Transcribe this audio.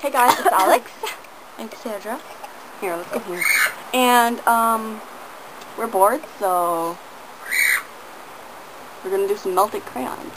Hey guys, it's Alex and Kassandra. Here, let's go here. And, um, we're bored, so we're gonna do some melted crayons.